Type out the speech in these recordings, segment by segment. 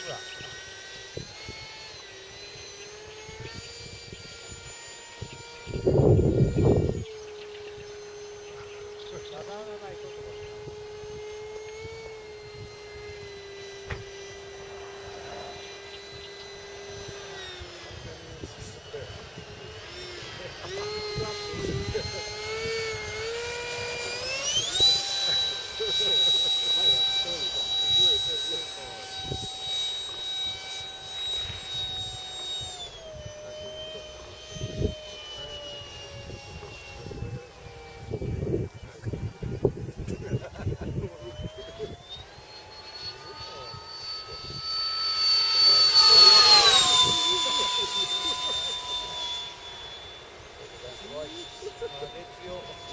program.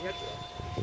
Yes.